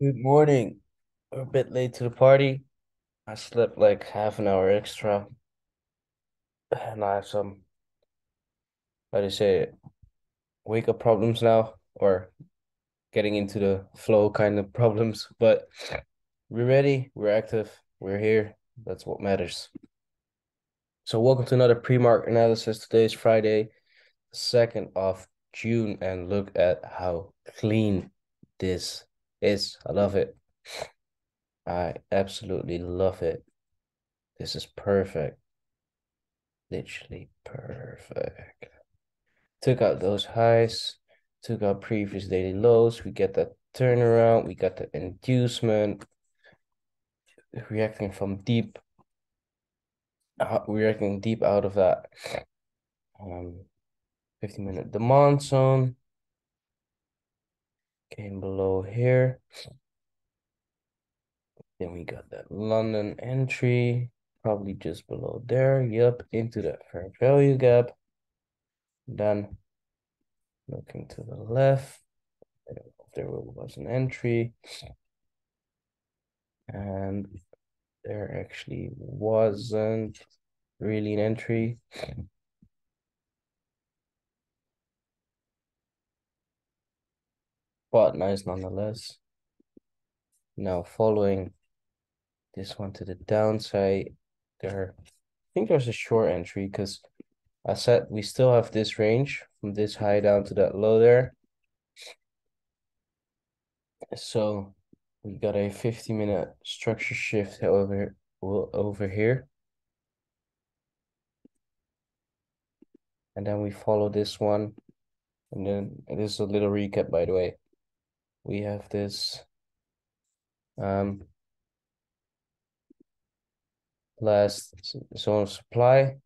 Good morning. We're a bit late to the party. I slept like half an hour extra, and I have some, how do you say wake up problems now, or getting into the flow kind of problems. But we're ready, we're active, we're here. That's what matters. So, welcome to another pre-market analysis. Today is Friday, 2nd of June, and look at how clean this is. I love it. I absolutely love it. This is perfect. Literally perfect. Took out those highs, took out previous daily lows. We get that turnaround. We got the inducement. Reacting from deep, uh, reacting deep out of that um 15 minute demand zone. Came below here. Then we got that London entry, probably just below there. Yep, into that fair value gap. Then looking to the left, there was an entry. And there actually wasn't really an entry. But nice nonetheless. Now following this one to the downside, there, I think there's a short entry because I said we still have this range from this high down to that low there. So we got a 50 minute structure shift over, over here. And then we follow this one. And then this is a little recap, by the way. We have this um last zone of supply.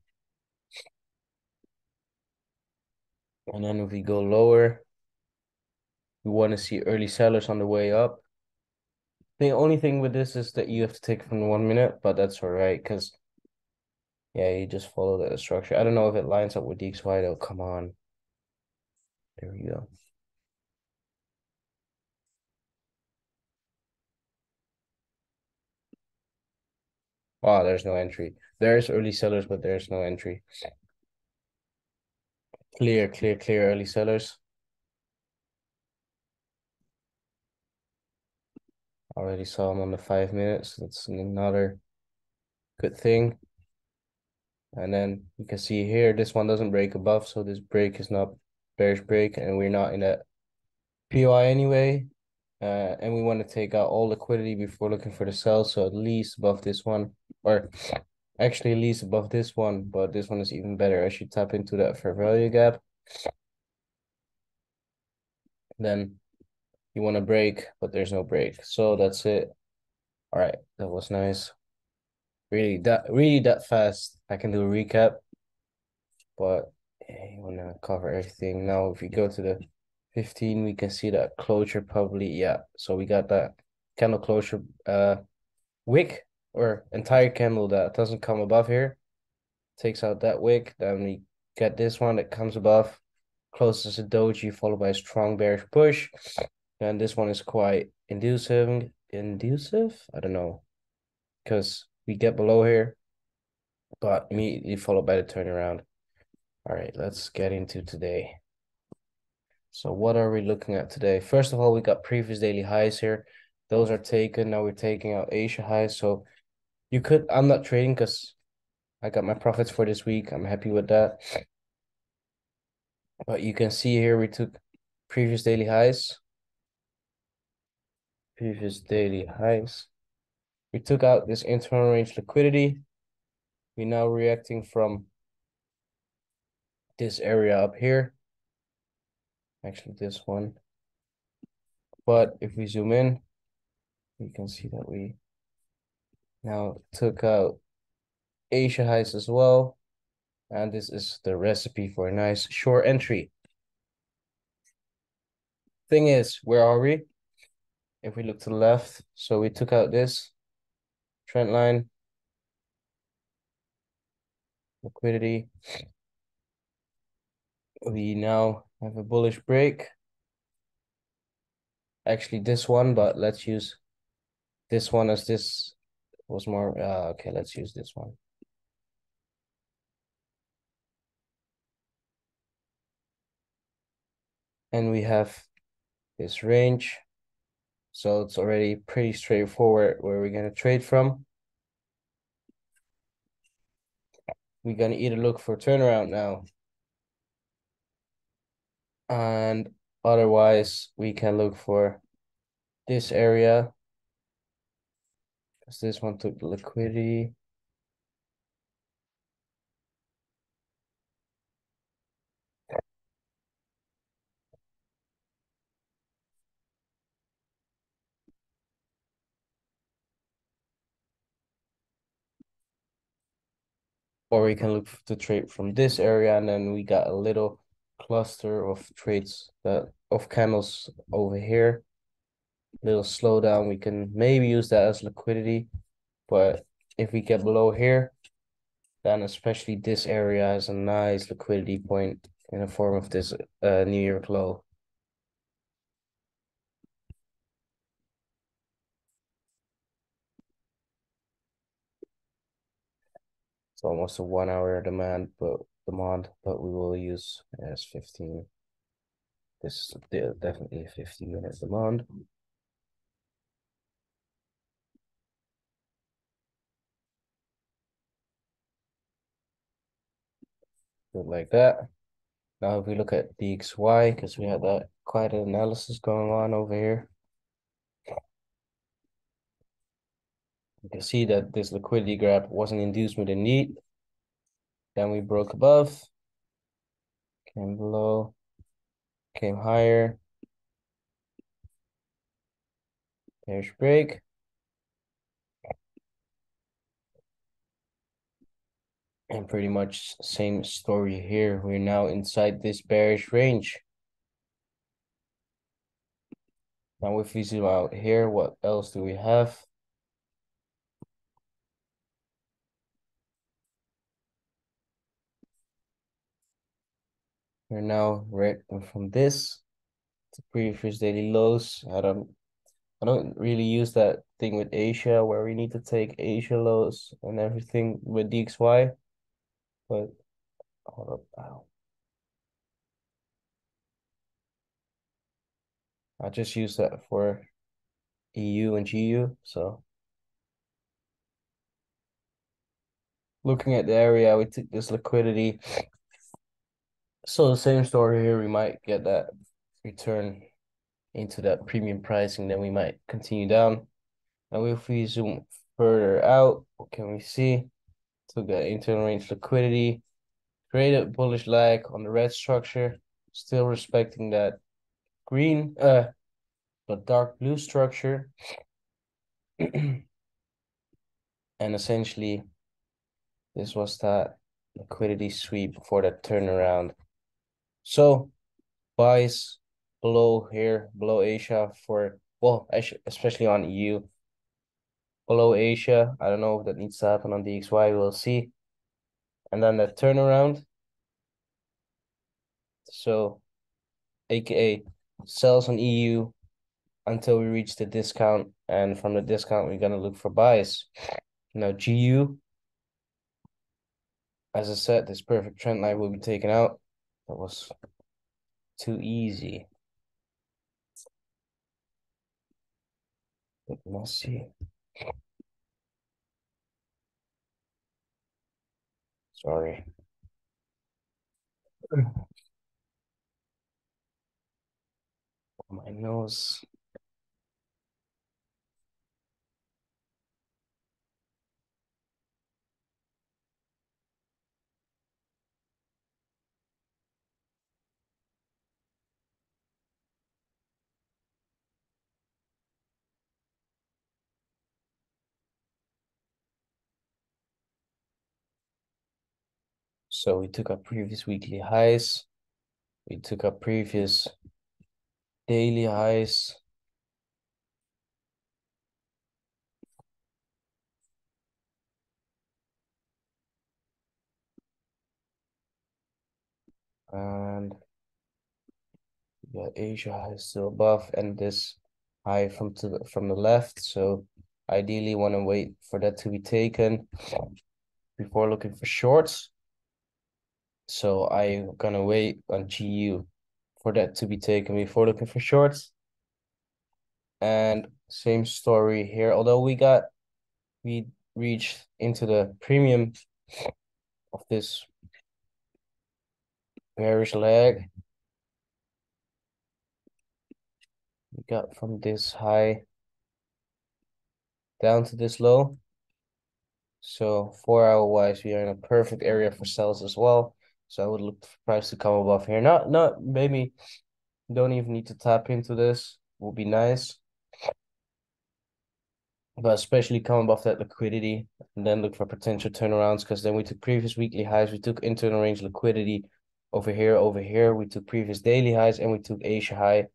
And then if we go lower, we want to see early sellers on the way up. The only thing with this is that you have to take from the one minute, but that's all right because yeah, you just follow the structure. I don't know if it lines up with DXY though. Come on. There we go. Oh, there's no entry. There's early sellers, but there's no entry. Clear, clear, clear early sellers. Already saw them on the five minutes. That's another good thing. And then you can see here, this one doesn't break above, so this break is not bearish break, and we're not in a POI anyway. Uh, and we want to take out all liquidity before looking for the sell, so at least above this one, or actually at least above this one, but this one is even better. I should tap into that fair value gap. Then you want to break, but there's no break. So that's it. All right, that was nice. Really that really that fast. I can do a recap, but yeah, you want to cover everything. Now, if we go to the 15, we can see that closure probably, yeah. So we got that candle closure uh wick or entire candle that doesn't come above here. Takes out that wick. Then we get this one that comes above, closes a doji, followed by a strong bearish push. And this one is quite inducing. Inducive? I don't know. Because we get below here, but immediately followed by the turnaround. All right, let's get into today. So what are we looking at today? First of all, we got previous daily highs here. Those are taken. Now we're taking out Asia highs. So you could, I'm not trading because I got my profits for this week. I'm happy with that. But you can see here we took previous daily highs. Previous daily highs. We took out this internal range liquidity. We're now reacting from this area up here. Actually, this one. But if we zoom in, you can see that we now took out Asia highs as well. And this is the recipe for a nice short entry. Thing is, where are we? If we look to the left, so we took out this trend line, liquidity. We now have a bullish break. actually this one, but let's use this one as this was more, uh, okay, let's use this one. And we have this range. So it's already pretty straightforward where we're going to trade from. We're going to either look for turnaround now. And otherwise, we can look for this area. Because this one took liquidity. or we can look to trade from this area and then we got a little cluster of trades that of candles over here little slowdown we can maybe use that as liquidity but if we get below here then especially this area has a nice liquidity point in the form of this uh, New York low It's almost a one hour demand, but demand, but we will use as 15. This is definitely a 15 minute demand. Good like that. Now if we look at DXY, because we had that quite an analysis going on over here. You can see that this liquidity grab was an inducement need. Then we broke above, came below, came higher. There's break. And pretty much same story here. We're now inside this bearish range. Now if we zoom out here, what else do we have? We're now right from this to previous daily lows. I don't I don't really use that thing with Asia where we need to take Asia lows and everything with DXY. But hold up. Ow. I just use that for EU and GU. So looking at the area, we took this liquidity so the same story here, we might get that return into that premium pricing, then we might continue down. Now if we zoom further out, what can we see? So the internal range liquidity, created bullish lag on the red structure, still respecting that green, uh, but dark blue structure. and essentially, this was that liquidity sweep before that turnaround. So buys below here, below Asia for, well, especially on EU. Below Asia, I don't know if that needs to happen on DXY, we'll see. And then the turnaround. So, aka sells on EU until we reach the discount. And from the discount, we're going to look for buys. Now, GU, as I said, this perfect trend line will be taken out. That was too easy. Let's see. Sorry. Mm. My nose. So we took our previous weekly highs. We took our previous daily highs. And yeah, Asia is still above and this high from to the from the left. So ideally want to wait for that to be taken before looking for shorts. So I'm gonna wait on GU for that to be taken before looking for shorts. And same story here. Although we got we reached into the premium of this bearish leg. We got from this high down to this low. So four hour wise, we are in a perfect area for sells as well. So I would look for price to come above here. Not not maybe don't even need to tap into this. Will be nice. But especially come above that liquidity and then look for potential turnarounds because then we took previous weekly highs, we took internal range liquidity over here, over here. We took previous daily highs and we took Asia high.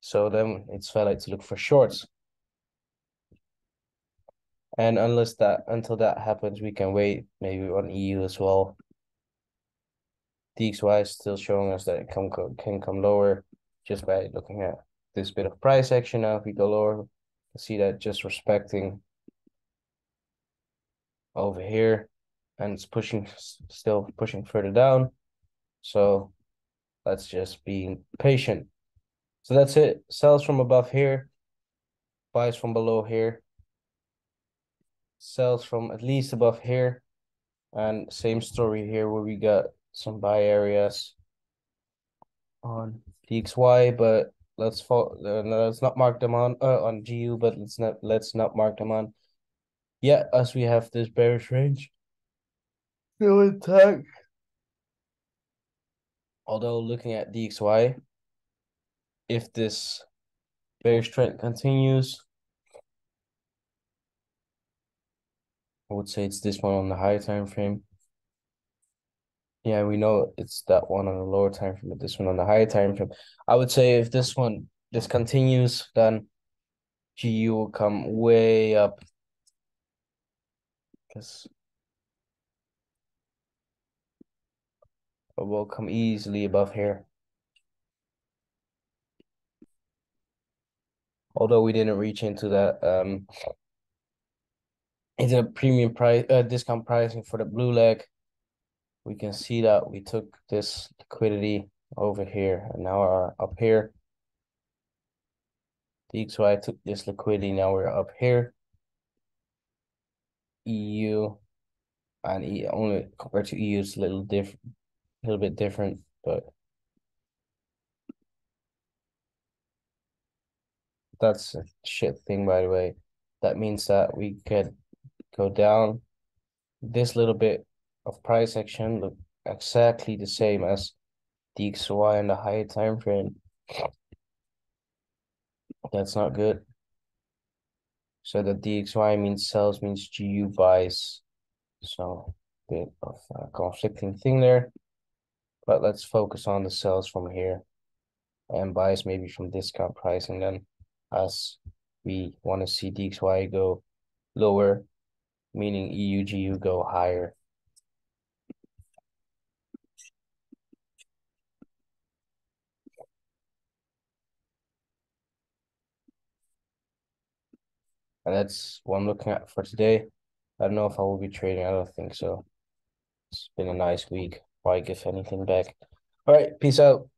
So then it's valid to look for shorts. And unless that until that happens, we can wait maybe on EU as well. DXY is still showing us that it can, can come lower just by looking at this bit of price action. Now, if we go lower, see that just respecting over here and it's pushing still pushing further down. So let's just be patient. So that's it. Sells from above here, buys from below here, sells from at least above here. And same story here where we got some buy areas on DXY, but let's fall, uh, let's not mark them on uh, on GU, but let's not let's not mark them on. Yeah, as we have this bearish range still intact. Although looking at DXY, if this bearish trend continues, I would say it's this one on the higher time frame. Yeah, we know it's that one on the lower time frame, but this one on the higher time frame. I would say if this one this continues, then GU will come way up. Because it will come easily above here. Although we didn't reach into that um into a premium price uh discount pricing for the blue leg we can see that we took this liquidity over here and now we're up here. DXY took this liquidity, now we're up here. EU and E only compared to EU is a little different, a little bit different, but that's a shit thing by the way. That means that we could go down this little bit of price action look exactly the same as DXY in the higher time frame. That's not good. So the DXY means sells means GU buys. So bit of a conflicting thing there. But let's focus on the sells from here and buys maybe from discount pricing then as we want to see DXY go lower, meaning EU GU go higher. And that's what I'm looking at for today. I don't know if I will be trading. I don't think so. It's been a nice week. Why give anything back? All right. Peace out.